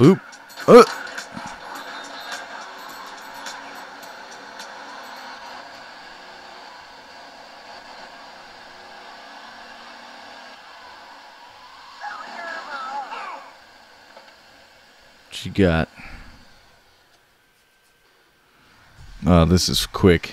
Boop. Uh. What you got? Oh, this is quick.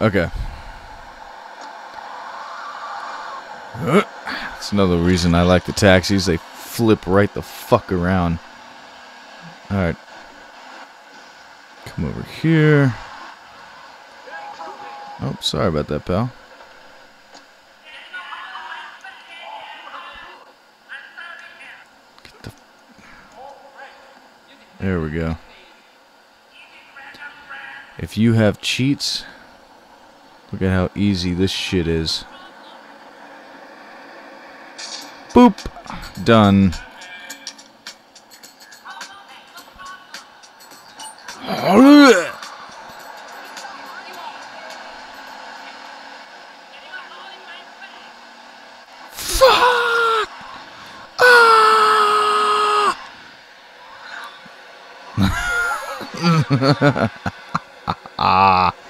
Okay. That's another reason I like the taxis. They flip right the fuck around. Alright. Come over here. Oh, sorry about that, pal. The... There we go. If you have cheats, look at how easy this shit is. Boop. Done. Fuck! Ah!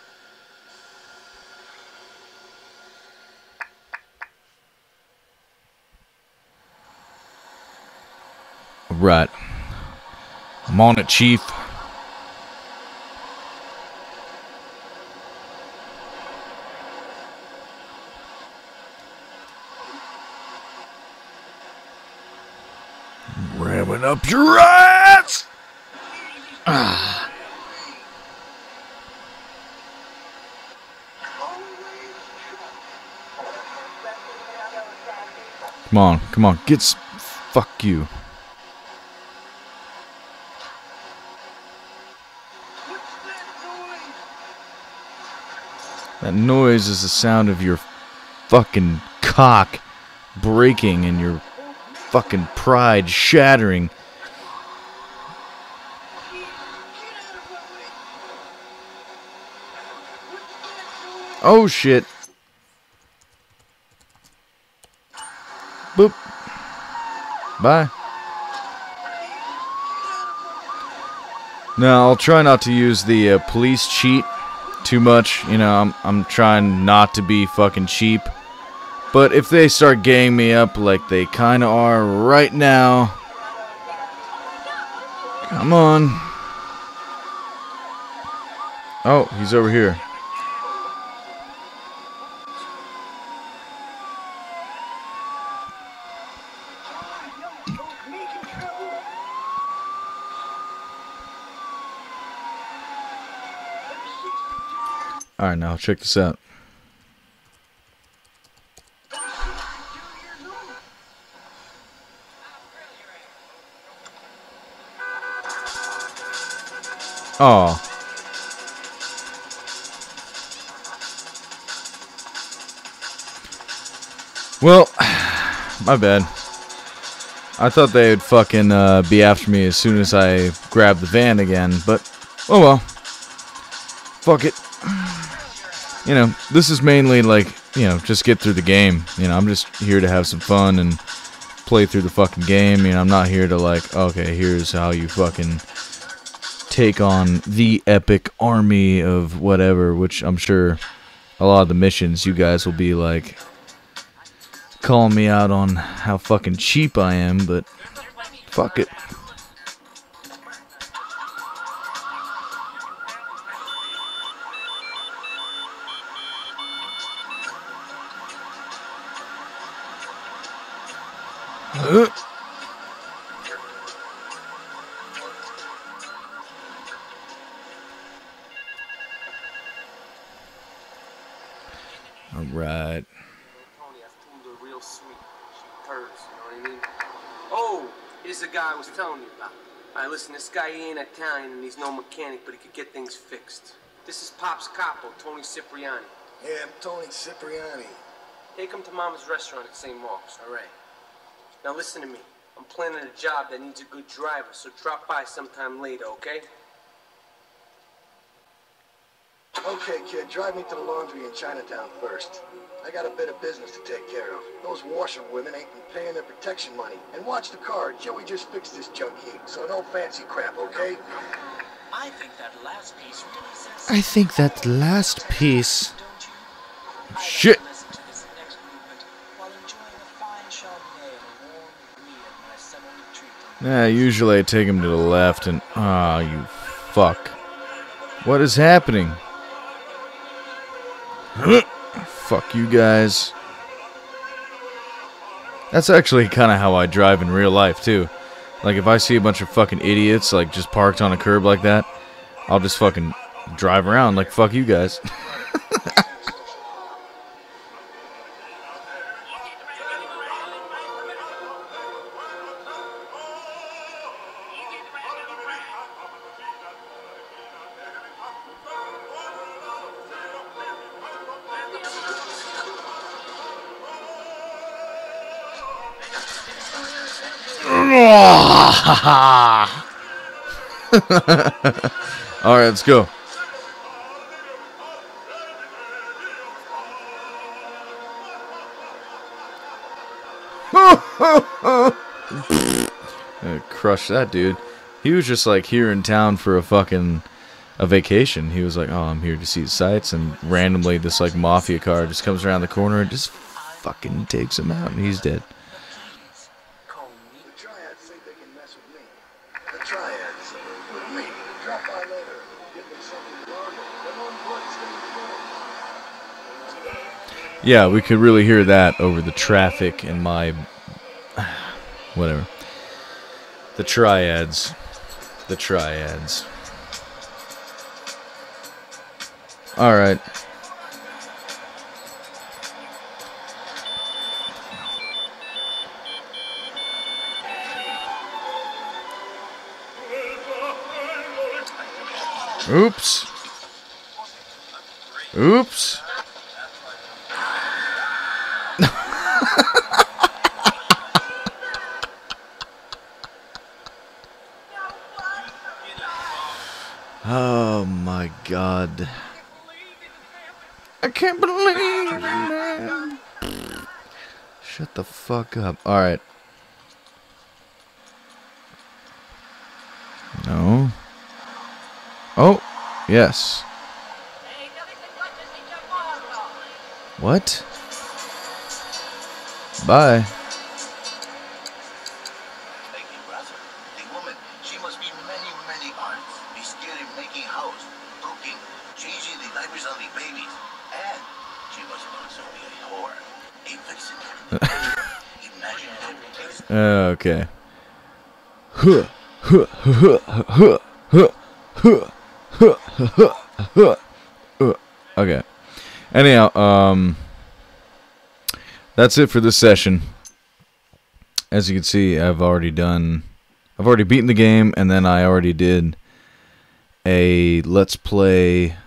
Right. I'm on it, Chief. Ramming up your ass! Ah. Come on, come on, get fuck you. That noise is the sound of your fucking cock breaking and your fucking pride shattering. Oh shit. Boop. Bye. Now, I'll try not to use the uh, police cheat too much. You know, I'm, I'm trying not to be fucking cheap. But if they start ganging me up like they kind of are right now. Come on. Oh, he's over here. Alright, now check this out. Oh. Well, my bad. I thought they would fucking uh, be after me as soon as I grabbed the van again, but oh well. Fuck it. You know, this is mainly like, you know, just get through the game. You know, I'm just here to have some fun and play through the fucking game. You know, I'm not here to like, okay, here's how you fucking take on the epic army of whatever, which I'm sure a lot of the missions you guys will be like calling me out on how fucking cheap I am, but fuck it. Uh. All right. Tony, I've told her real sweet. She purrs, you know what I mean? Oh, here's the guy I was telling you about. All right, listen, this guy he ain't Italian and he's no mechanic, but he could get things fixed. This is Pop's capo, Tony Cipriani. Yeah, I'm Tony Cipriani. Take him to Mama's restaurant at St. Mark's, all right? Now listen to me. I'm planning a job that needs a good driver, so drop by sometime later, okay? Okay, kid, drive me to the laundry in Chinatown first. I got a bit of business to take care of. Those washerwomen ain't been paying their protection money. And watch the car. Joey just fixed this junk heat, so no fancy crap, okay? I think that last piece really says I think that last piece. don't you? I Shit. like to listen to this next movement while enjoying a fine Chardonnay and a warm meal at my summer retreat. Yeah, usually I take him to the left and. Ah, you fuck. What is happening? Fuck you guys. That's actually kind of how I drive in real life, too. Like, if I see a bunch of fucking idiots, like, just parked on a curb like that, I'll just fucking drive around like, fuck you guys. Alright, let's go. Crush that dude. He was just like here in town for a fucking a vacation. He was like, "Oh, I'm here to see the sights," and randomly this like mafia car just comes around the corner and just fucking takes him out, and he's dead. Call me. The triads think they can mess with me. The triads? With me? Drop by later. Give them something to argue. Their own blood stains Yeah, we could really hear that over the traffic and my whatever. The triads. The triads. All right. Oops. Oops. Oh my god. I can't believe it. Shut the fuck up. Alright. No. Oh, yes. What? Bye. Okay. Huh, huh. Okay. Anyhow, um, that's it for this session. As you can see, I've already done, I've already beaten the game, and then I already did a let's play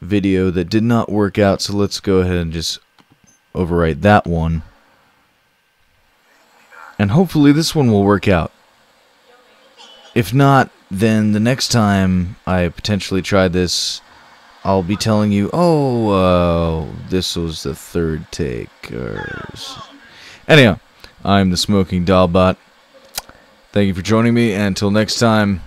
video that did not work out. So let's go ahead and just overwrite that one. And hopefully this one will work out. If not, then the next time I potentially try this, I'll be telling you, oh, uh, this was the third take. Or... Anyhow, I'm the Smoking Dalbat. Thank you for joining me, and until next time,